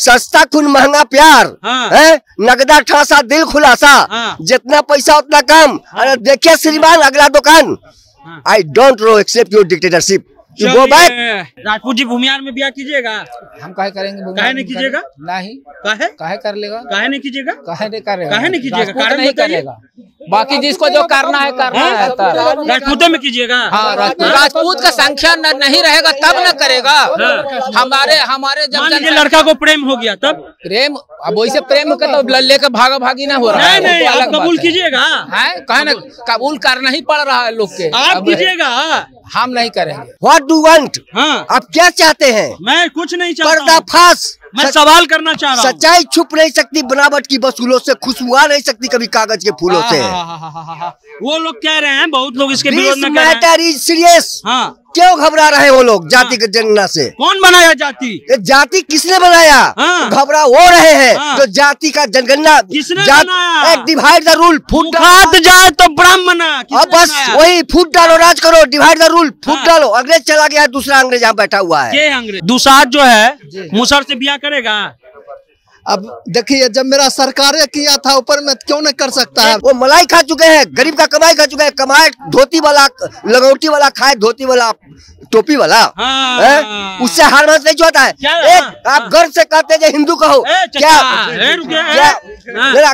सस्ता खून महँगा प्यार हाँ। है नगदा ठासा दिल खुलासा हाँ। जितना पैसा उतना कम अरे देखिए श्रीमान अगला दुकान हाँ। I don't know accept your dictatorship go back Rajput ji Bhumiyar में ब्याह कीजिएगा। हम काहे करेंगे काहे नहीं कीजिएगा? नहीं। काहे? काहे कर लेगा? काहे नहीं कीजिएगा? काहे नहीं करेगा काहे नहीं कीजिएगा? कारण नहीं करेगा। बाकी जिसको जो करना है करना है? तो राजपूतों में कीजिएगा। हाँ राजपूत। राजपूत का संख्या नहीं रहेगा तब न करेगा। हमारे हमारे जब लड़का को प्रेम हो गया तब? प्रेम अब वैसे प्रेम के तो लल्ले के भागा भागी ना हो रहा नहीं है। नहीं तो आप कबूल बात है। कहे ना कबूल करना ही पड़ रहा है लोग के। आप कीजिएगा। हम नहीं करेंगे। व्हाट डू वांट हाँ। आप क्या चाहते हैं? मैं कुछ नहीं चाहता। पर्दाफाश। मैं सच- सवाल करना चाह रहा हूँ। सच्चाई छुप नहीं सकती बनावट की वसूलों से खुशबू आ नहीं सकती कभी कागज़ के फूलों से। हाँ, हाँ, हाँ। वो लोग कह रहे हैं बहुत लोग इसके विरोध में हैं। मैटर इज़ सीरियस हाँ। क्यों घबरा रहे हैं वो लोग जाति के जनगणना से? कौन बनाया जाति? जाति किसने बनाया? हाँ। घबरा वो रहे हैं। जो जाति का जनगणना किसने बनाया? एक डिवाइड द रूल फूट खात जाए तो ब्राह्मण अब बस वही फूट डालो राज करो डिवाइड द रूल फूट। डालो। अंग्रेज़ चला गया दूसरा अंग्रेज़ यहाँ बैठा हुआ है। अंग्रेज़ दुसाद जो है मुसर से ब्याह करेगा अब देखिए जब मेरा सरकारें किया था ऊपर में क्यों नहीं कर सकता है वो मलाई खा चुके हैं गरीब का कमाई खा चुके हैं कमाए धोती वाला लगौटी वाला खाए धोती वाला टोपी वाला हाँ। है? उससे हार मत नहीं होता है? एक आप गर्व से कहते हैं हिंदू कहो क्या। क्या।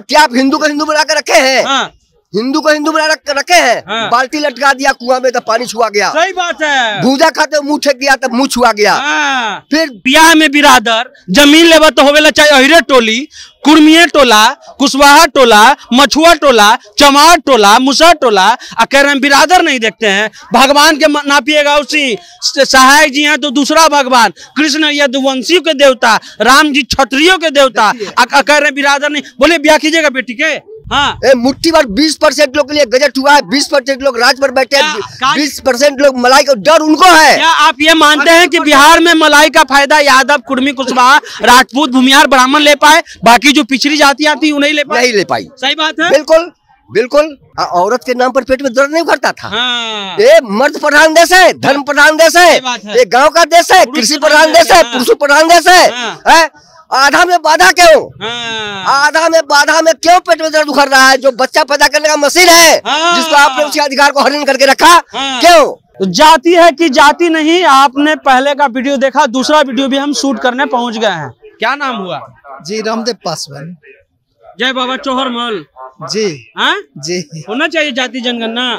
क्या आप हिंदू को हिंदू बना के रखे हैं हाँ हिंदू को हिंदू बना रख- रखे हैं। हाँ। बाल्टी लटका दिया कुआँ में तो पानी छुआ गया। सही बात है। भूजा खाते मुँह ठेक दिया तब मुँह छुआ गया। हाँ। फिर बियाह में बिरादर ज़मीन लेवा तो होवेला चाहे अहिरे टोली कुर्मिये टोला कुशवाहा टोला मछुआ टोला चमार टोला मुसा टोला आ कह रहे हैं बिरादर नहीं देखते हैं। भगवान के नापिएगा उसी। सहायक जी हैं तो दूसरा भगवान। कृष्ण यदुवंशियों के देवता राम जी क्षत्रियो के देवता। आ कह रहे हैं बिरादर नहीं। बोले ब्याह कीजिएगा बेटी के। हाँ। ए, मुट्ठी भर बीस परसेंट लोग के लिए गजट हुआ है बीस परसेंट लोग राज पर बैठे हैं बीस परसेंट लोग मलाई का डर उनको है। क्या आप ये मानते हैं कि बिहार में मलाई का फ़ायदा यादव कुर्मी कुशवाहा राजपूत भूमिहार ब्राह्मण ले पाए बाकी जो पिछड़ी जातियाँ थी उन्हें ले पाए? नहीं ले पाई। सही बात है? बिल्कुल बिल्कुल। औरत के नाम पर पेट में दर्द नहीं भरता था। हाँ। ये मर्द प्रधान देश है धर्म प्रधान देश है। ये गाँव का देश है कृषि प्रधान देश है। पुरुष प्रधान देश हाँ। हैं? आधा में बाधा क्यों? हाँ। आधा में बाधा में क्यों पेट में दर्द उखड़ रहा है? जो बच्चा पैदा करने का मशीन है हाँ। जिसको आपने उसके अधिकार को हरण करके रखा हाँ। क्यों? तो जाति है कि जाति नहीं आपने पहले का वीडियो देखा दूसरा वीडियो भी हम शूट करने पहुँच गए हैं। क्या नाम हुआ? जी रामदेव पासवान। जय बाबा चौहर मल। जी। हाँ? जी। होना चाहिए जाति जनगणना।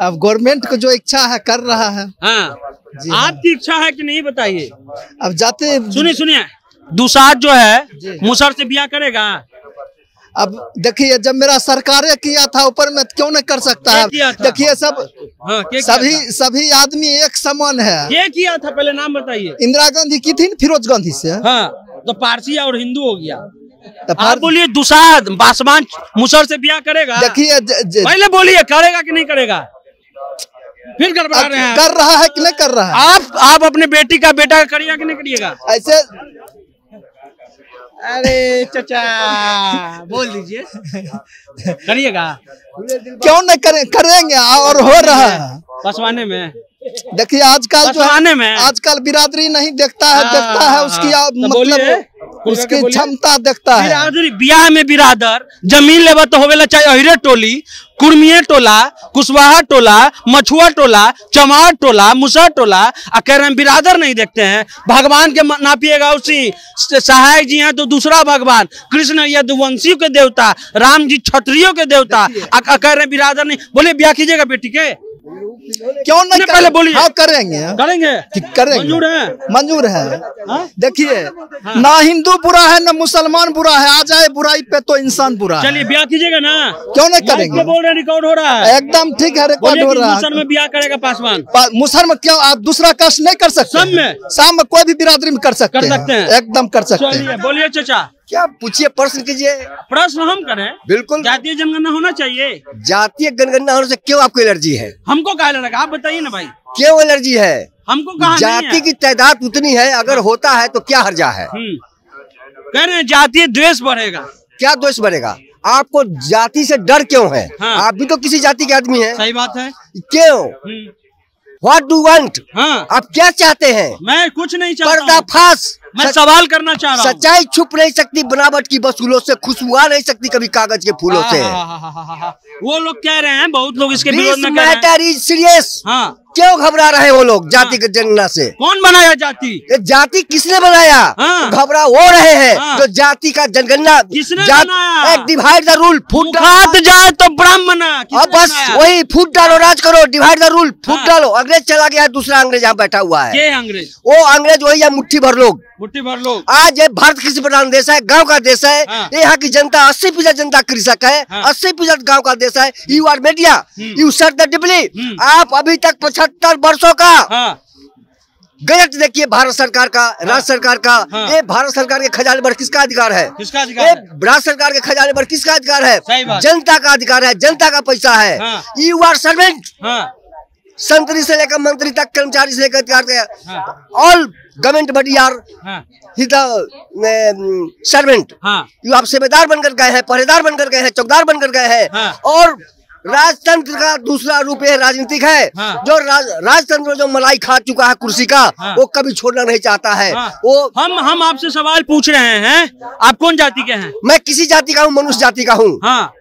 अब गवर्नमेंट को जो इच्छा है कर रहा है। हाँ। आपकी इच्छा है कि नहीं बताइए। अब जाते सुनिए सुनिए। दुसाद जो है मुसर से ब्याह करेगा। अब देखिए जब मेरा सरकारें किया था ऊपर में क्यों नहीं कर सकता? है देखिए सब हाँ सभी सभी आदमी एक समान है। ये किया था? पहले नाम बताइए। इंदिरा गांधी की थी न फिरोज गांधी से? हाँ तो पारसी और हिंदू हो गया। तो आप बोलिए दुसाद पासवान मुसर से ब्याह करेगा? देखिए पहले बोलिए करेगा कि नहीं करेगा? फिर गड़बड़ा रहे हैं कर रहा है कि नहीं कर रहा है? आप आप अपने बेटी का बेटा करिएगा कि नहीं करिएगा? ऐसे अरे चचा बोल दीजिए। करिएगा। क्यों न करें करेंगे और हो रहा है। पसवाने में। देखिए आजकल जो है आजकल बिरादरी नहीं देखता है हाँ, देखता है उसकी हाँ, तो मतलब उसकी क्षमता देखता है। बिरादरी बियाह में बिरादर ज़मीन लेवा तो होवेला चाहे अहिरे टोली कुर्मिये टोला कुशवाहा टोला मछुआ टोला चमार टोला मुसा टोला आ कह रहे हैं बिरादर नहीं देखते हैं। भगवान के नापिएगा उसी। सहायक जी हैं तो दूसरा भगवान। कृष्ण यदुवंशियों के देवता राम जी क्षत्रियो के देवता। कह रहे हैं बिरादर नहीं। बोले ब्याह कीजिएगा बेटी के। क्यों नहीं पहले बोलिए। हाँ करेंगे। करेंगे करेंगे मंजूर है। मंजूर है। हाँ? देखिए ना हिंदू बुरा है ना मुसलमान बुरा है। आ जाए बुराई पे तो इंसान बुरा है। चलिए ब्याह कीजिएगा ना। क्यों नहीं करेंगे? बोल रहे रिकॉर्ड हो रहा है। एकदम ठीक है रिकॉर्ड हो रहा है। में ब्याह करेगा पासवान। पा- मुसर में क्यों? आप दूसरा कास्ट नहीं कर सकते। सब में? शाम में कोई भी बिरादरी में कर सकते कर सकते हैं। एकदम कर सकते हैं। बोलिए चचा। क्या पूछिए प्रश्न कीजिए। प्रश्न हम करें। बिल्कुल। जातीय जनगणना होना चाहिए। जातीय जनगणना होने से क्यों आपको एलर्जी है? हमको कहा लगा? आप बताइए ना भाई। क्यों एलर्जी है? हमको कहा जाति की तादाद उतनी है अगर होता है तो क्या हर्जा है? हम्म। कह रहे जातीय द्वेष बढ़ेगा। क्या दोष बढ़ेगा? आपको जाति से डर क्यों है? हाँ। आप भी तो किसी जाति के आदमी हैं। सही बात है। क्यों। व्हाट डू वांट आप क्या चाहते हैं? मैं कुछ नहीं चाहता। पर्दाफाश। मैं सच- सवाल करना चाह रहा हूँ। सच्चाई छुप नहीं सकती बनावट की वसूलों से खुशबुआ नहीं सकती कभी कागज़ के फूलों से। वो लोग कह रहे हैं बहुत लोग इसके विरोध में कह रहे हैं। हाँ क्यों घबरा रहे वो लोग जाति के जनगणना से? कौन बनाया जाति? जाति किसने बनाया? हाँ। घबरा वो रहे हैं हाँ। जो जाति का जनगणना डिवाइड द रूल फूट जाए तो ब्राह्मण अब बस वही फूट डालो राज करो डिवाइड द रूल फूट हाँ। डालो। अंग्रेज़ चला गया दूसरा अंग्रेज़ यहाँ बैठा हुआ है। अंग्रेज़? वो अंग्रेज़ वही है मुट्ठी भर लोग। मुट्ठी भर लोग। आज ये भारत कृषि प्रधान देश है गाँव का देश है। हाँ। यहाँ की जनता अस्सी फ़ीसद जनता कृषक है हाँ। अस्सी फ़ीसद गाँव का देश है। You are media. You sir the deeply. आप अभी तक पचहत्तर वर्षों का। हाँ। गजट देखिए भारत सरकार का हाँ, राज्य सरकार का। हाँ। ये भारत सरकार के खजाने पर किसका अधिकार है? किसका अधिकार ये राज्य सरकार के खजाने पर किसका अधिकार है? जनता का अधिकार है जनता का पैसा है। यू आर सर्वेंट संतरी से लेकर मंत्री तक कर्मचारी से लेकर अधिकार ऑल गवर्नमेंट बडी आर हाँ। सर्वेंट यू आप सेवेदार बनकर गए हैं पहरेदार बनकर गए हैं चौकदार बनकर गए हैं। हाँ। और राजतंत्र का दूसरा रूप है राजनीतिक है। हाँ। जो राज, राजतंत्र जो मलाई खा चुका है कुर्सी का हाँ। वो कभी छोड़ना नहीं चाहता है। हाँ। वो हम हम आपसे सवाल पूछ रहे हैं आप कौन जाति के हैं? मैं किसी जाति का हूँ मनुष्य जाति का हूँ। हाँ।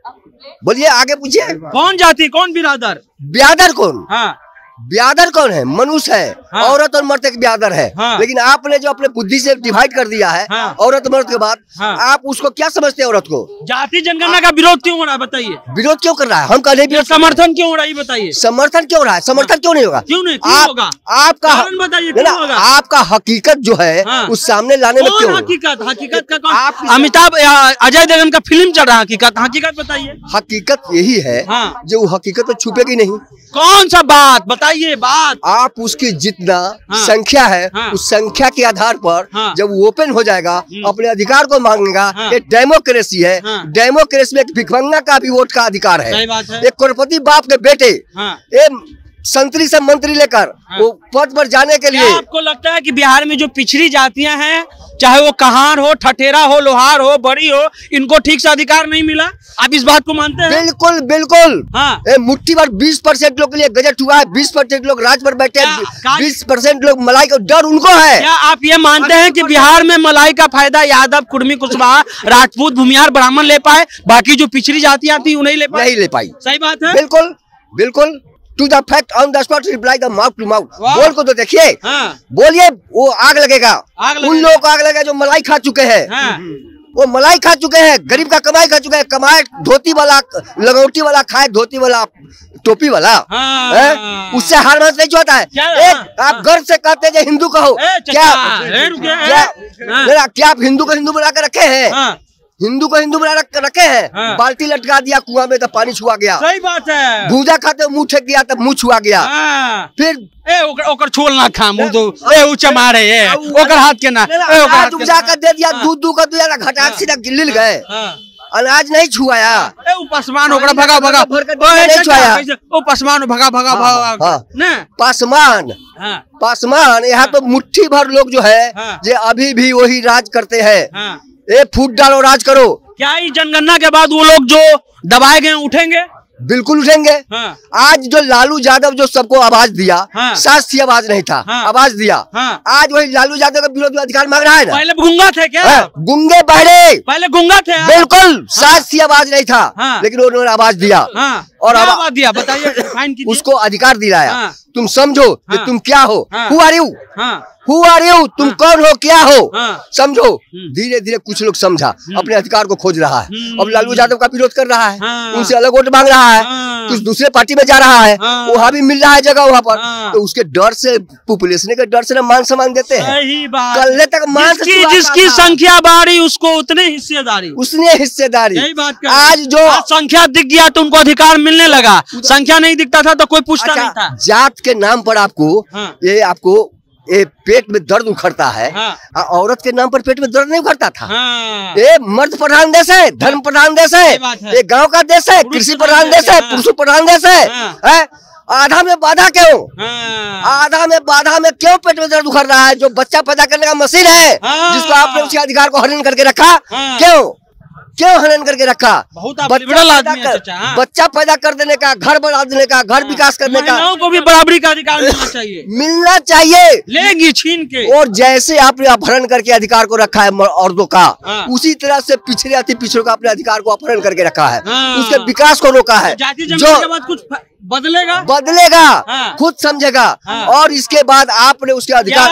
बोलिए आगे पूछिए। कौन जाति कौन बिरादर? बिरादर कौन? हाँ। ब्यादर कौन है? मनुष्य है। हाँ। औरत और मर्द एक ब्यादर है। हाँ। लेकिन आपने जो अपने बुद्धि से डिवाइड कर दिया है हाँ। औरत मर्द के बाद हाँ। आप उसको क्या समझते हैं औरत को? जाति जनगणना का विरोध क्यों हो रहा है बताइए? विरोध क्यों कर रहा है? हम विरोध समर्थन क्यों हो रहा है बताइए। समर्थन क्यों हो रहा है? समर्थन क्यों नहीं होगा? क्यों नहीं? होगा? आपका बताइए? आपका हकीकत जो है हाँ। उस सामने लाने में क्यों हकीकत? हकीकत का आप- अमिताभ अजय देवगन का फ़िल्म चल रहा है हकीकत। हकीकत बताइए। हकीकत यही है हाँ। जो हकीकत तो छुपेगी नहीं। कौन सा बात? बताइए। बात आप उसकी जितना हाँ। संख्या है हाँ। उस संख्या के आधार पर हाँ। जब वो ओपन हो जाएगा अपने अधिकार को मांगेगा हाँ। ये डेमोक्रेसी है हाँ। डेमोक्रेसी में एक भिखमंगा का भी वोट का अधिकार है सही बात है। एक करोड़पति बाप के बेटे हाँ ये संतरी से मंत्री लेकर हाँ। वो पद पर जाने के लिए आपको लगता है कि बिहार में जो पिछड़ी जातियाँ हैं चाहे वो कहार हो ठठेरा हो लोहार हो बड़ी हो इनको ठीक से अधिकार नहीं मिला। आप इस बात को मानते हैं? बिल्कुल बिल्कुल। हाँ। ए, मुट्ठी भर बीस परसेंट लोग के लिए गजट हुआ है बीस परसेंट लोग राज पर बैठे क्या- बीस परसेंट लोग मलाई का डर उनको है। क्या आप ये मानते हैं कि बिहार में मलाई का फ़ायदा यादव कुर्मी कुशवाहा राजपूत भूमिहार ब्राह्मण ले पाए बाकी जो पिछड़ी जातियाँ थी उन्हें ले नहीं ले पाई। सही बात है? बिल्कुल बिल्कुल। To the fact on the spot reply the mouth to mouth बोल को तो देखिए। हाँ। बोलिए वो आग लगेगा। आग उन लोगों को आग लगेगा जो मलाई खा चुके हैं। हाँ। वो मलाई खा चुके हैं गरीब का कमाई खा चुके हैं कमाए धोती वाला लगौटी वाला खाए धोती वाला टोपी वाला। हाँ। हैं? उससे हार मास नहीं होता है? एक आप गर्व से कहते हैं हिंदू कहो क्या? हाँ। क्या आप हिंदू को हिंदू बना के रखे हैं? हाँ। हिंदू को हिंदू बना रख- रखे हैं। हाँ। बाल्टी लटका दिया कुआँ में तो पानी छुआ गया। सही बात है। भूजा खाते मुँह ठेक दिया तब मुँह छुआ गया। हाँ। फिर ए ओकर ओकर छोल ना खा मुँह दो ए ऊ चमारे ए। ओकर हाथ के ना ए ओकर अनाज के दे दिया हाँ। दूध दूध कर दिया घटा के सीधा गिल्लिल गए। हाँ। अनाज नहीं छुआया पसमान ओकरा भगा भगा नहीं छुआया। ओ पसमान भगा भगा हाँ, भगा हाँ। ना। पासमान। हाँ। पासमान यहाँ तो मुट्ठी भर लोग जो है हाँ। जे अभी भी वही राज करते हैं। हाँ। ए फूट डालो राज करो। क्या इस जनगणना के बाद वो लोग जो दबाए गए उठेंगे? बिल्कुल उठेंगे। हाँ। आज जो लालू यादव जो सबको आवाज़ दिया हाँ। शास्त्रीय आवाज़ नहीं था हाँ। आवाज़ दिया। हाँ। आज वही लालू यादव का विरोध में अधिकार मांग रहा है ना? पहले गुंगा थे क्या? हाँ, गुंगे बहरे। पहले गुंगा थे आप? बिल्कुल शास्त्रीय आवाज़ नहीं था हाँ। लेकिन उन्होंने आवाज़ दिया। हाँ। और अब- दिया? बताइए उसको अधिकार दिलाया। हाँ। तुम समझो कि हाँ। तुम क्या हो? हाँ। हु आर यू हाँ। हु आर यू तुम कौन हो? क्या हो? हाँ। समझो। धीरे धीरे कुछ लोग समझा। अपने अधिकार को खोज रहा है। हम्म। अब लालू यादव का विरोध कर रहा है। हाँ। उनसे अलग वोट मांग रहा है। हाँ। कुछ दूसरे पार्टी में जा रहा है। हाँ। वहाँ भी मिल रहा है जगह वहाँ पर। हाँ। तो उसके डर से पॉपुलेशन के डर से ना मान सम्मान देते हैं। कल्ले तक मान जिसकी। संख्या बारी उसको उतने हिस्सेदारी। उसने हिस्सेदारी। आज जो संख्या दिख गया तो उनको अधिकार मिलने लगा संख्या नहीं दिखता था तो कोई पूछता नहीं अच्छा था जात के नाम पर आपको हाँ। ये आपको ये पेट में दर्द उखड़ता है हाँ। औरत के नाम पर पेट में दर्द नहीं उखड़ता था हाँ ये मर्द प्रधान देश है धर्म प्रधान देश है है। ये गाँव का देश है कृषि प्रधान देश है पुरुष प्रधान देश है हाँ। आधा में बाधा क्यों हाँ आधा में बाधा में क्यों पेट में दर्द उखड़ रहा है जो बच्चा पैदा करने का मशीन है हाँ। जिसको आपने उसके अधिकार को हरण करके रखा हाँ। क्यों क्यों हनन करके रखा बहुत बच्चा पैदा कर- हाँ। बच्चा पैदा कर देने का घर बना देने का घर विकास करने का को भी बराबरी का अधिकार मिलना चाहिए मिलना चाहिए लेगी छीन के और जैसे आपने अपहरण करके अधिकार को रखा है औरतों का हाँ। उसी तरह से पिछड़े अति पिछड़ों का अपने अधिकार को अपहरण करके रखा है हाँ। उसके विकास को रोका है जो कुछ बदलेगा बदलेगा। खुद समझेगा। और इसके बाद आपने उसके अधिकार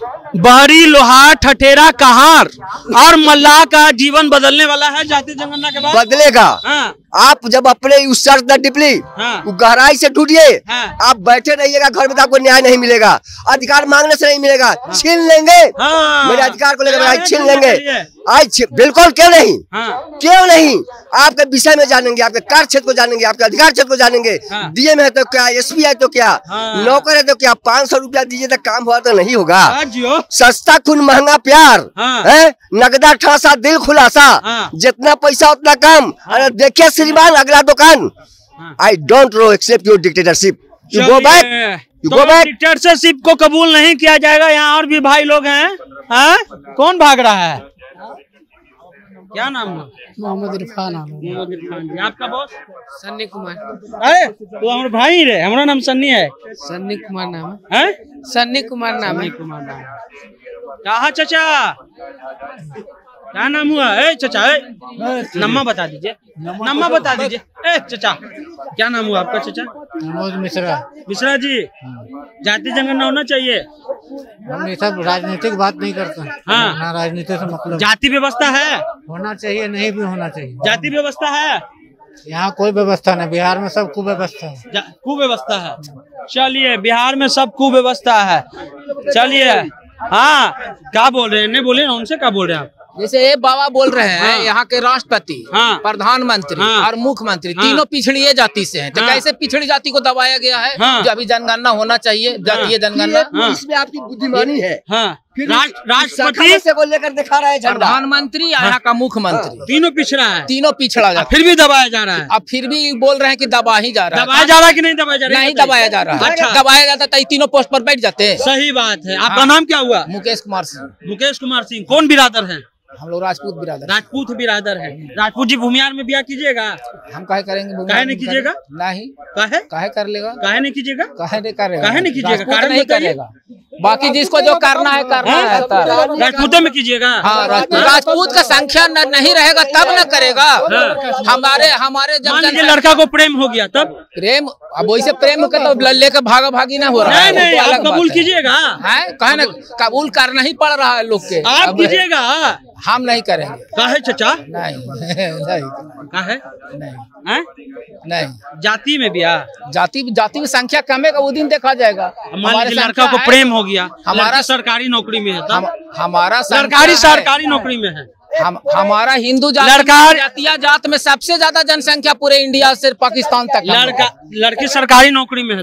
बहरी लोहार ठठेरा कहार और मल्लाह का जीवन बदलने वाला है जाति जनगणना के बाद। बदलेगा। हाँ। आप जब अपने उस न टिपली हाँ। गहराई से ढूंढिए हाँ। आप बैठे रहिएगा घर में तो आपको न्याय नहीं मिलेगा अधिकार मांगने से नहीं मिलेगा हाँ। छीन लेंगे हाँ। मेरे अधिकार को लेकर आज छीन लेंगे आज बिल्कुल क्यों नहीं हाँ क्यों नहीं आपके विषय में जानेंगे आपके कार्य क्षेत्र को जानेंगे आपके अधिकार क्षेत्र को जानेंगे हाँ। डीएम है तो क्या एसपी है तो क्या हाँ। नौकर है तो क्या पाँच सौ रुपया दीजिए तो काम हुआ तो नहीं होगा हाँ सस्ता खून महँगा प्यार हाँ। है नगदा ठासा दिल खुलासा हाँ। जितना पैसा उतना कम अरे देखिए श्रीमान अगला दुकान। I don't know accept your dictatorship you go back you go back dictatorship को कबूल नहीं किया जाएगा यहाँ और भी भाई लोग हैं हाँ? कौन भाग रहा है? क्या नाम है? मोहम्मद इरफान मोहम्मद इरफान जी आपका बॉस सन्नी कुमार। अरे तो हमारे भाई रे हमारा नाम सन्नी है। सन्नी कुमार नाम है। हैं? सन्नी कुमार नाम है। कुमार नाम कहा चाचा? क्या नाम हुआ? ए चाचा ए नम्मा बता दीजिए। नम्मा बता दीजिए। ए चाचा क्या नाम हुआ आपका चाचा? प्रमोद मिश्रा। मिश्रा जी जाति जनगणना होना चाहिए। हम ये सब राजनीतिक बात नहीं करते। हाँ। ना राजनीति से मतलब जाति व्यवस्था है? होना चाहिए नहीं भी होना चाहिए। जाति व्यवस्था है? यहाँ कोई व्यवस्था नहीं बिहार में सब कुव्यवस्था है। कुव्यवस्था है। चलिए बिहार में सब कुव्यवस्था है। चलिए। हाँ क्या बोल रहे हैं? नहीं बोले ना उनसे क्या बोल रहे हैं आप? जैसे ये बाबा बोल रहे हैं हाँ। यहाँ के राष्ट्रपति हाँ। प्रधानमंत्री हाँ। और मुख्यमंत्री हाँ। तीनों पिछड़ी जाति से हैं। तो हाँ। कैसे पिछड़ी जाति को दबाया गया है? हाँ। जो अभी जनगणना होना चाहिए जातीय जनगणना। हाँ। इसमें आपकी बुद्धिमानी है। हाँ। राष्ट्रपति से को लेकर दिखा रहा है प्रधानमंत्री यहाँ का मुख्यमंत्री? तीनों पिछड़ा है। तीनों पिछड़ा जाति। फिर भी दबाया जा रहा है। अब फिर भी बोल रहे हैं कि दबा ही जा रहा है। दबाया जा रहा है कि नहीं दबाया जा रहा है? नहीं दबाया जा रहा है। अच्छा। दबाया जाता तो तीनों पोस्ट पर बैठ जाते हैं। सही बात है। आपका हाँ। नाम क्या हुआ? मुकेश कुमार सिंह। मुकेश कुमार सिंह। कौन बिरादर है? हम लोग राजपूत बिरादर राजपूत बिरादर है। राजपूत जी भूमियार में ब्याह कीजिएगा। हम कहे करेंगे काहे नहीं कीजिएगा? नहीं। काहे? काहे कर लेगा? काहे नहीं कीजिएगा? काहे नहीं करेगा काहे नहीं कीजिएगा? कारण नहीं करेगा। बाकी जिसको जो करना है करना है? राजपूतों में कीजिएगा। हाँ राजपूत राजपूत का संख्या नहीं रहेगा तब न करेगा। हमारे हमारे जब लड़का को प्रेम हो गया तब? प्रेम अब वैसे प्रेम का तो लेकर भागा भागी ना हो रहा है नहीं तो आप कबूल कीजिएगा। है? कहे ना कबूल। करना ही पड़ रहा है लोग के। आप कीजिएगा। हम नहीं करेंगे। काहे चचा? नहीं नहीं। काहे नहीं। है? नहीं। जाति में ब्याह जाति जाति में संख्या कमेगा वो दिन देखा जाएगा। हमारे लड़का को प्रेम हो गया हमारा- हमारा सरकारी नौकरी में है हम, हमारा सरकारी सरकारी नौकरी में है। हम हमारा हिंदू जाति लड़का- जातिया जात में सबसे ज़्यादा जनसंख्या पूरे इंडिया से पाकिस्तान तक लड़का लड़की सरकारी नौकरी में है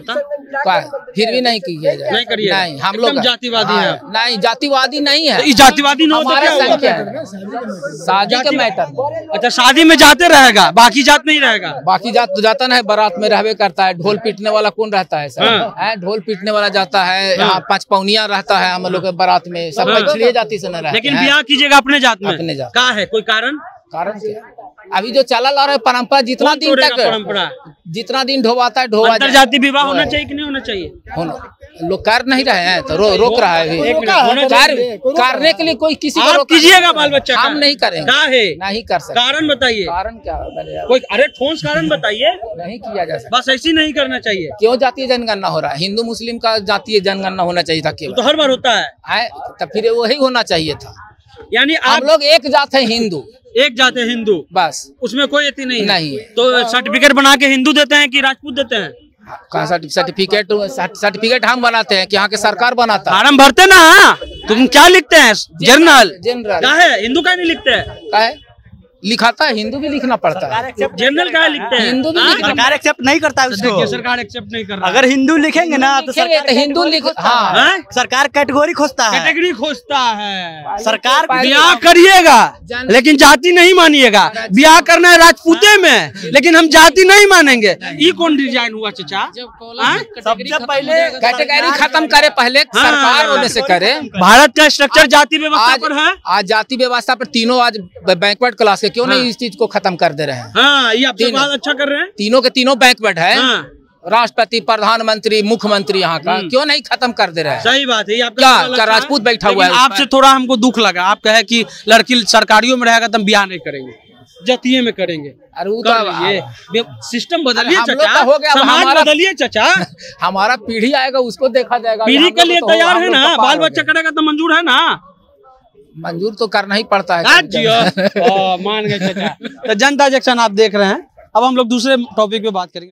फिर भी नहीं की जाए। नहीं करिएगा। नहीं हम लोग जातिवादी हाँ, हैं नहीं जातिवादी नहीं है। तो जातिवादी हो। तो है। शादी के जाति- मैटर। अच्छा शादी में जाते रहेगा बाकी जात नहीं रहेगा? बाकी जात तो जाता ना है बारात में रहबे करता है। ढोल पीटने वाला कौन रहता है सर? हाँ। है, ढोल पीटने वाला जाता है यहाँ पाँच पौनिया रहता है हम लोग बारात में। सब हाँ। पिछड़िए जाति से न रहते लेकिन हैं। ब्याह कीजिएगा अपने जात में। अपने जात। का है? कोई कारण? कारण क्या? अभी जो चला ला रहा है परंपरा जितना दिन तक परंपरा? जितना दिन ढोवाता है ढोवा जाति विवाह होना चाहिए कि नहीं होना चाहिए? होना- लोग कर नहीं रहे हैं तो रो, रोक रहा है। करने के लिए कोई किसी को आप कीजिएगा बाल बच्चा हम नहीं करेंगे। का है? नहीं कर सकते। कारण बताइए। कारण क्या? कोई अरे ठोस कारण बताइए। नहीं किया जा सकता। बस ऐसी नहीं करना चाहिए। क्यों जातीय जनगणना हो रहा है? हिंदू मुस्लिम का जातीय जनगणना होना चाहिए था केवल। तो हर बार होता है। है तो फिर वही होना चाहिए था। यानी आप लोग एक जाते है हिंदू। एक जाते हैं हिंदू। बस। उसमें कोई अति नहीं है। नहीं तो सर्टिफिकेट बना के हिंदू देते हैं कि राजपूत देते हैं? कहा सर्टिफिकेट सर्टिफिकेट हम बनाते हैं कि यहाँ के सरकार बनाता है। फार्म भरते ना तुम क्या लिखते हैं? जनरल जनरल क्या है? हिंदू का नहीं लिखते हैं। है? लिखाता है हिंदू भी लिखना पड़ता है। जनरल का लिखते हैं? हिंदू भी हाँ? लिखना सरकार एक्सेप्ट नहीं करता है तो उसको। सरकार एक्सेप्ट नहीं कर रहा अगर हिंदू लिखेंगे ना तो सरकार तो हिंदू लिख हाँ। सरकार कैटेगोरी खोजता है। कैटेगरी खोजता है। सरकार ब्याह करिएगा लेकिन जाति नहीं मानिएगा। ब्याह करना है राजपूते में लेकिन हम जाति नहीं मानेंगे। ये कौन डिज़ाइन हुआ चचा? हाँ? सबसे पहले कैटेगरी खत्म करे पहले हाँ। सरकार होने से करे। भारत का स्ट्रक्चर जाति व्यवस्था आज पर है? आज जाति व्यवस्था पर तीनों आज बैकवर्ड क्लास के क्यों हाँ। नहीं इस चीज़ को खत्म कर दे रहे हैं? हाँ ये तीन- अच्छा कर रहे हैं। तीनों के तीनों बैकवर्ड है। हाँ। राष्ट्रपति प्रधानमंत्री मुख्यमंत्री यहाँ का। क्यों नहीं खत्म कर दे रहे हैं? सही बात है ये आपका क्या- क्या राजपूत बैठा हुआ है आपसे थोड़ा हमको दुख लगा। आप कहे कि लड़की सरकारियों में रहेगा तो हम ब्याह नहीं करेंगे। जतिये में करेंगे। अरे वो तो सिस्टम बदलिए चाचा। हो गया, समाज बदलिए चाचा। हमारा पीढ़ी आएगा उसको देखा जाएगा पीढ़ी के लिए तो तैयार है ना। तो बाल बच्चा करेगा तो मंजूर है ना। मंजूर तो करना ही पड़ता है आज मान गए तो जनता जंक्शन आप देख रहे हैं। अब हम लोग दूसरे टॉपिक पे बात करेंगे।